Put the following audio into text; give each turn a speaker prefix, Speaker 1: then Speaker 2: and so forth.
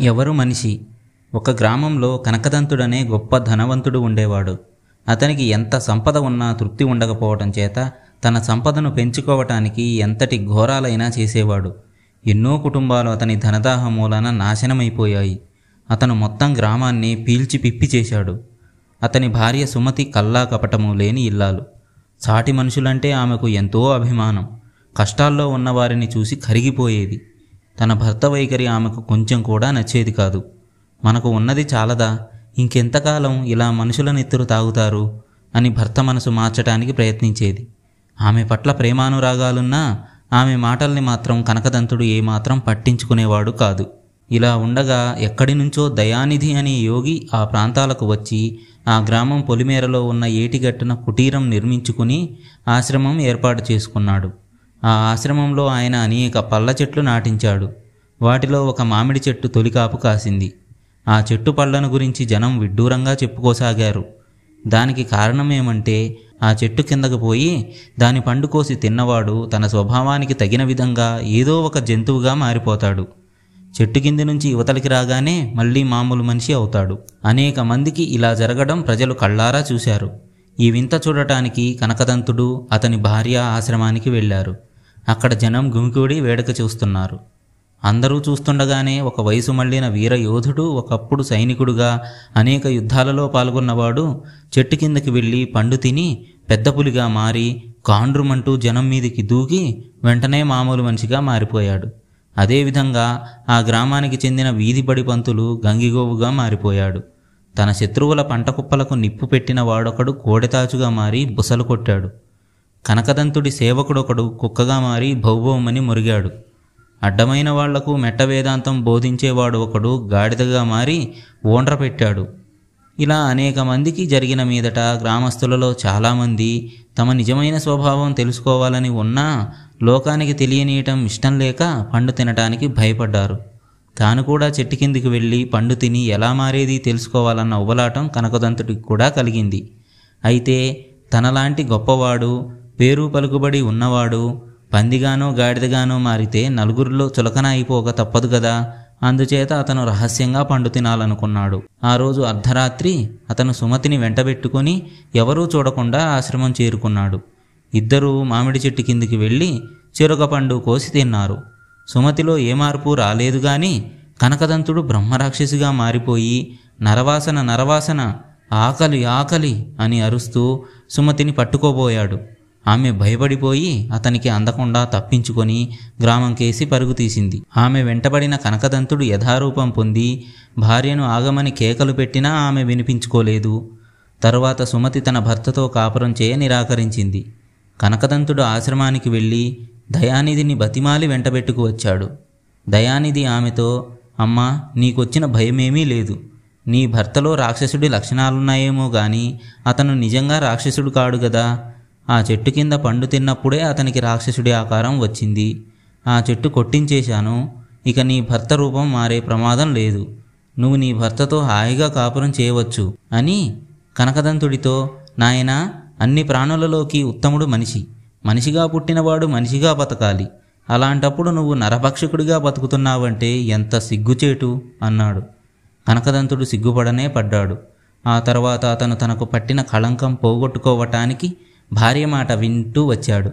Speaker 1: ఎవరు మనిషి? ఒక గ్రామంలో కనకదంతుడనే గొప్ప ధనవంతుడు ఉండేవాడు. అతనికి ఎంత సంపద ఉన్నా తృప్తి ఉండకపోవటం చేత తన సంపదను పెంచుకోవటానికి ఎంతటి ఘోరాలైనా చేసేవాడు. ఎన్నో కుటుంబాలు అతని ధనదాహ మూలన నాశనమైపోయాయి. అతను మొత్తం గ్రామాన్ని పీల్చి పిప్పి చేశాడు. అతని భార్య సుమతి కల్లా కపటము లేని ఇల్లాలు. సాటి మనుషులంటే ఆమెకు ఎంతో అభిమానం. కష్టాల్లో ఉన్నవారిని చూసి కరిగిపోయేది. తన భర్త వైఖరి ఆమెకు కొంచెం కూడా నచ్చేది కాదు. మనకు ఉన్నది చాలదా? ఇంకెంతకాలం ఇలా మనుషుల నెత్తురు తాగుతారు? అని భర్త మనసు మార్చటానికి ప్రయత్నించేది. ఆమె పట్ల ప్రేమానురాగాలున్నా ఆమె మాటల్ని మాత్రం కనకదంతుడు ఏమాత్రం పట్టించుకునేవాడు కాదు. ఇలా ఉండగా ఎక్కడి నుంచో దయానిధి అనే యోగి ఆ ప్రాంతాలకు వచ్చి ఆ గ్రామం పొలిమేరలో ఉన్న ఏటిగట్టున కుటీరం నిర్మించుకుని ఆశ్రమం ఏర్పాటు చేసుకున్నాడు. ఆ ఆశ్రమంలో ఆయన అనేక పళ్ళ చెట్లు నాటించాడు. వాటిలో ఒక మామిడి చెట్టు తొలికాపు కాసింది. ఆ చెట్టు పళ్ళను గురించి జనం విడ్డూరంగా చెప్పుకోసాగారు. దానికి కారణమేమంటే ఆ చెట్టు కిందకు పోయి దాని పండు కోసి తిన్నవాడు తన స్వభావానికి తగిన విధంగా ఏదో ఒక జంతువుగా మారిపోతాడు. చెట్టు కింది నుంచి యువతలకి రాగానే మళ్ళీ మామూలు మనిషి అవుతాడు. అనేక మందికి ఇలా జరగడం ప్రజలు కళ్ళారా చూశారు. ఈ వింత చూడటానికి కనకదంతుడు అతని భార్య ఆశ్రమానికి వెళ్ళారు. అక్కడ జనం గుమికూడి వేడుక చూస్తున్నారు. అందరూ చూస్తుండగానే ఒక వయసు మళ్ళిన వీర యోధుడు ఒకప్పుడు సైనికుడుగా అనేక యుద్ధాలలో పాల్గొన్నవాడు చెట్టు కిందకి వెళ్ళి పండు తిని పెద్ద పులిగా మారి కాండ్రుమంటూ జనం మీదికి దూకి వెంటనే మామూలు మనిషిగా మారిపోయాడు. అదేవిధంగా ఆ గ్రామానికి చెందిన వీధిపడి పంతులు గంగిగోవుగా మారిపోయాడు. తన శత్రువుల పంట కుప్పలకు నిప్పు పెట్టిన వాడొకడు కోడెతాచుగా మారి బుసలు కొట్టాడు. కనకదంతుడి సేవకుడొకడు కుక్కగా మారి భౌభౌమని మురిగాడు. అడ్డమైన వాళ్ళకు మెట్ట వేదాంతం బోధించేవాడు ఒకడు గాడిదగా మారి ఓండ్ర పెట్టాడు. ఇలా అనేక మందికి జరిగిన మీదట గ్రామస్తులలో చాలామంది తమ నిజమైన స్వభావం తెలుసుకోవాలని ఉన్నా లోకానికి తెలియనీయటం ఇష్టం లేక పండు తినటానికి భయపడ్డారు. తాను కూడా చెట్టు కిందికి వెళ్ళి పండు తిని ఎలా మారేది తెలుసుకోవాలన్న ఉబలాటం కనకదంతుడికి కూడా కలిగింది. అయితే తనలాంటి గొప్పవాడు పేరు పలుకుబడి ఉన్నవాడు పందిగానో గాడిదగానో మారితే నలుగురిలో చులకన అయిపోక తప్పదు కదా అందుచేత అతను రహస్యంగా పండు తినాలనుకున్నాడు. ఆ రోజు అర్ధరాత్రి అతను సుమతిని వెంటబెట్టుకుని ఎవరూ చూడకుండా ఆశ్రమం చేరుకున్నాడు. ఇద్దరూ మామిడి చెట్టు కిందికి వెళ్ళి చెరుక పండు కోసి తిన్నారు. సుమతిలో ఏ మార్పు రాలేదు గాని కనకదంతుడు బ్రహ్మరాక్షసిగా మారిపోయి నరవాసన నరవాసన ఆకలి ఆకలి అని అరుస్తూ సుమతిని పట్టుకోబోయాడు. ఆమె భయపడిపోయి అతనికి అందకుండా తప్పించుకొని గ్రామం కేసి పరుగు తీసింది. ఆమె వెంటబడిన కనకదంతుడు యథారూపం పొంది భార్యను ఆగమని కేకలు పెట్టినా ఆమె వినిపించుకోలేదు. తరువాత సుమతి తన భర్తతో కాపురం చేయ నిరాకరించింది. కనకదంతుడు ఆశ్రమానికి వెళ్ళి దయానిధిని బతిమాలి వెంటబెట్టుకు వచ్చాడు. దయానిధి ఆమెతో అమ్మా నీకొచ్చిన భయమేమీ లేదు. నీ భర్తలో రాక్షసుడి లక్షణాలున్నాయేమో గాని అతను నిజంగా రాక్షసుడు కాడు గదా. ఆ చెట్టు కింద పండు తిన్నప్పుడే అతనికి రాక్షసుడి ఆకారం వచ్చింది. ఆ చెట్టు కొట్టించేశాను. ఇక నీ భర్త రూపం మారే ప్రమాదం లేదు. నువ్వు నీ భర్తతో హాయిగా కాపురం చేయవచ్చు అని కనకదంతుడితో నాయనా అన్ని ప్రాణులలోకి ఉత్తముడు మనిషి. మనిషిగా పుట్టినవాడు మనిషిగా బతకాలి. అలాంటప్పుడు నువ్వు నరభక్షకుడిగా బతుకుతున్నావంటే ఎంత సిగ్గుచేటు అన్నాడు. కనకదంతుడు సిగ్గుపడనే పడ్డాడు. ఆ తర్వాత అతను తనకు పట్టిన కళంకం పోగొట్టుకోవటానికి భార్య మాట వింటూ వచ్చాడు.